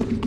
Are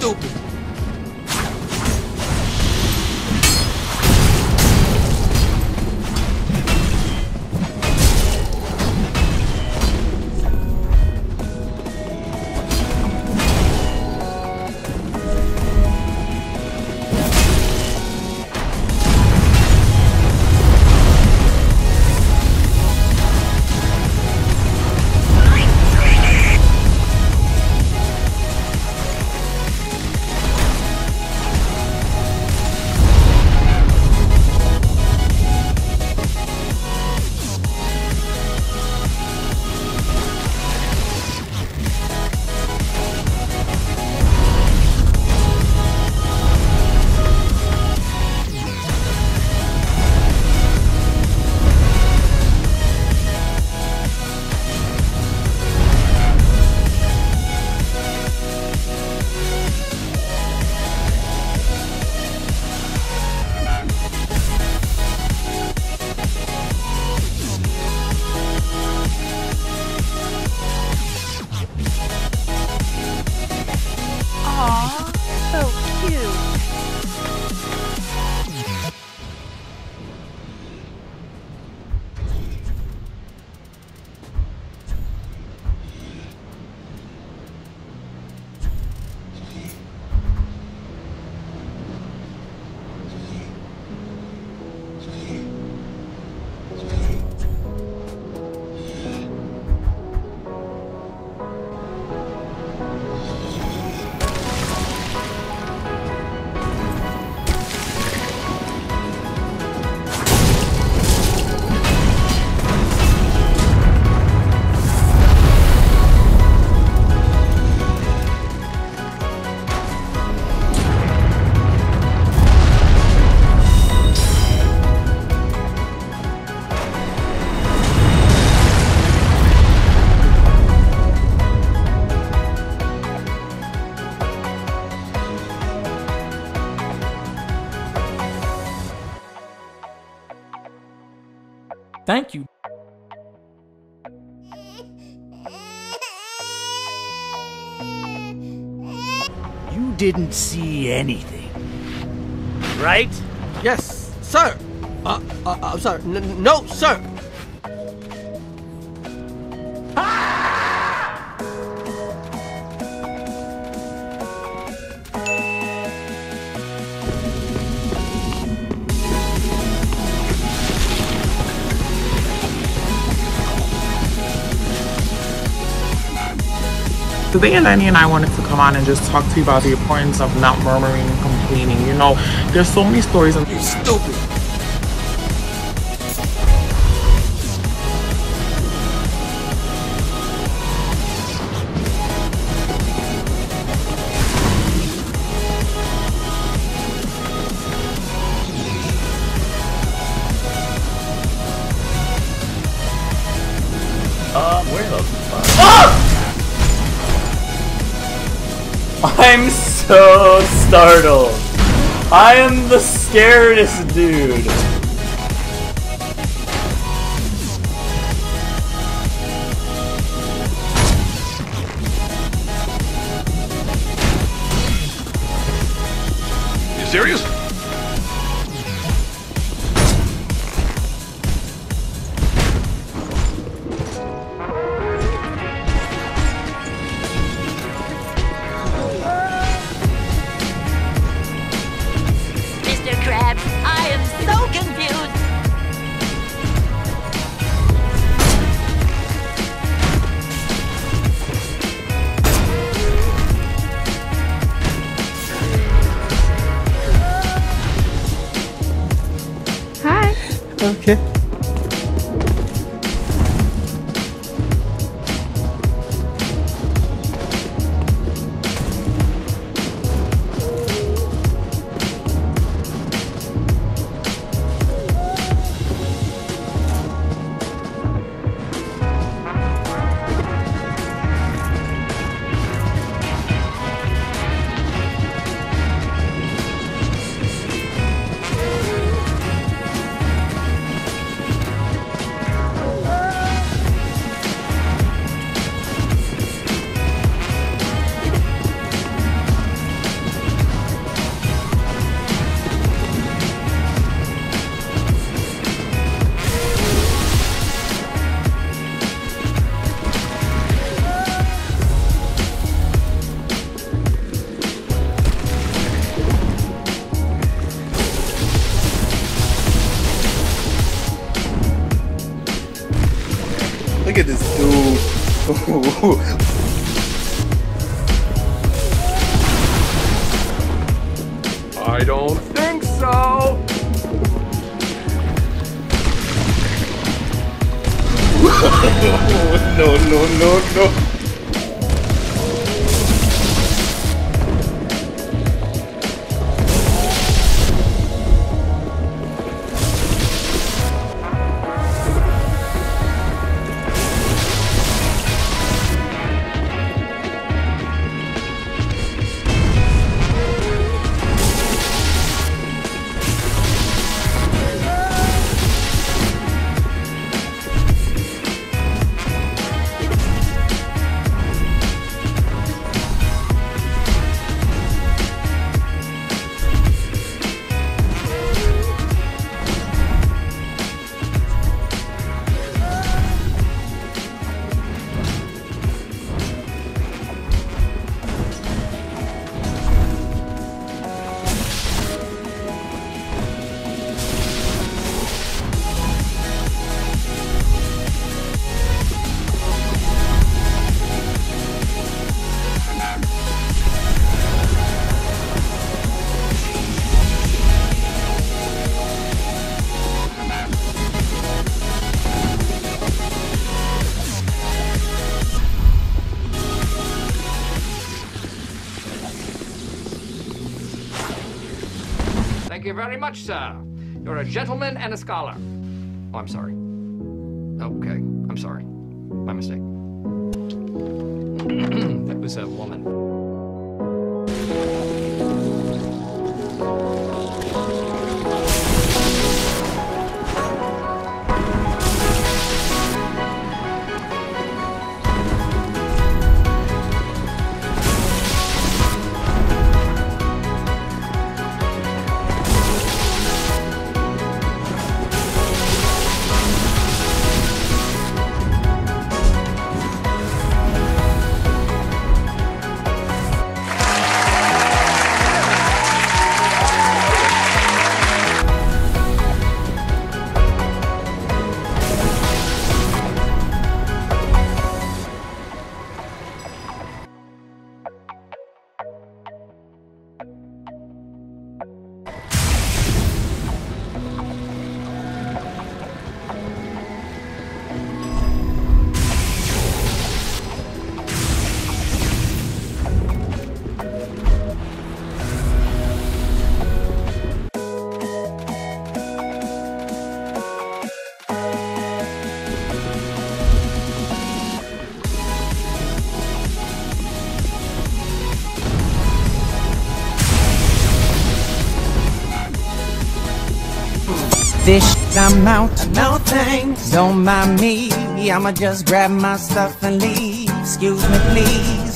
estúpido. Didn't see anything. Right? Yes, sir. Uh, uh, uh sir. N- no, sir. Today, Lenny and I wanted to come on and just talk to you about the importance of not murmuring and complaining. You know, there's so many stories. And- you stupid. I'm so startled. I am the scaredest dude. Serious? Look at this dude. I don't think so. no, no, no, no. Much, sir. You're a gentleman and a scholar. Oh, I'm sorry. Okay, I'm sorry. My mistake. that was a woman. Shit, I'm out. No thanks. Don't mind me. I'ma just grab my stuff and leave. Excuse me, please.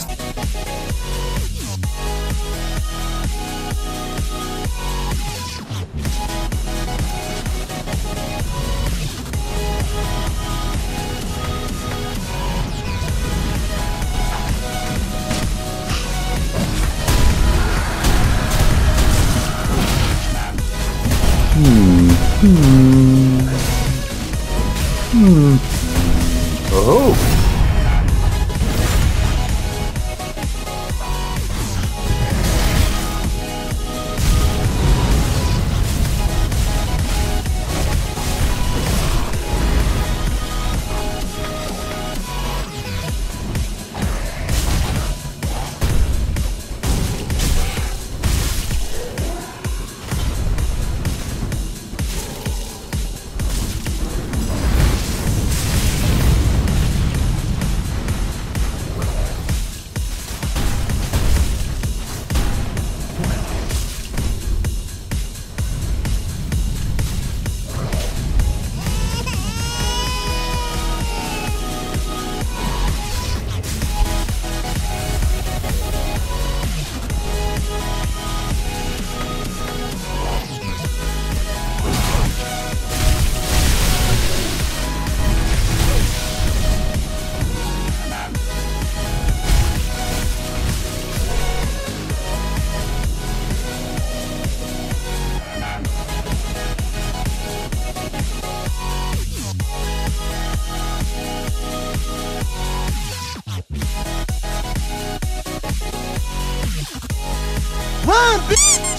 Run, bitch!